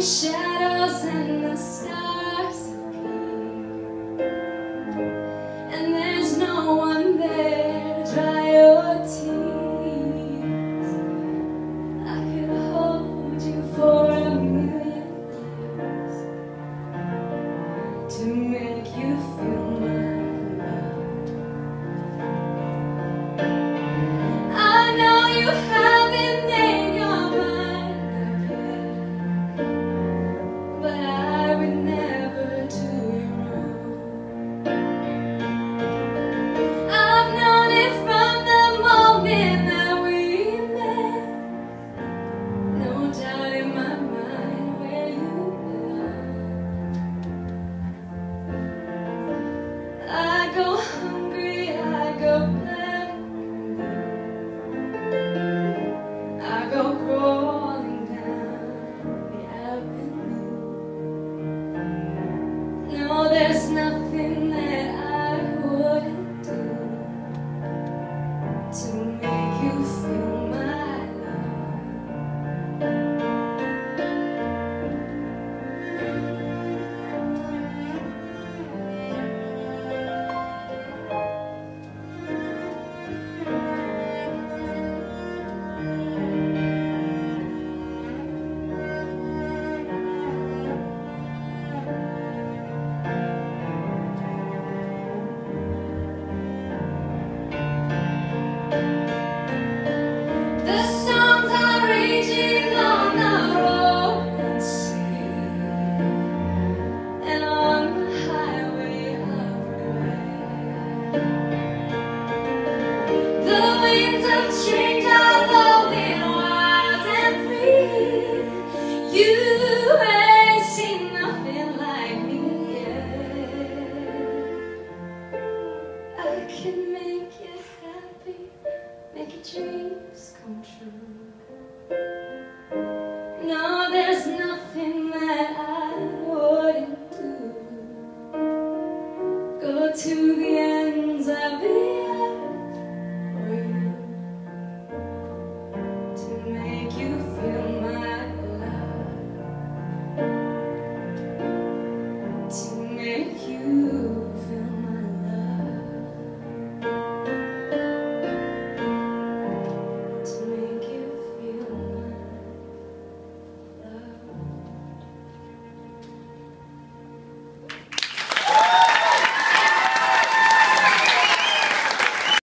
shadows in the sky. Dreams come true. No,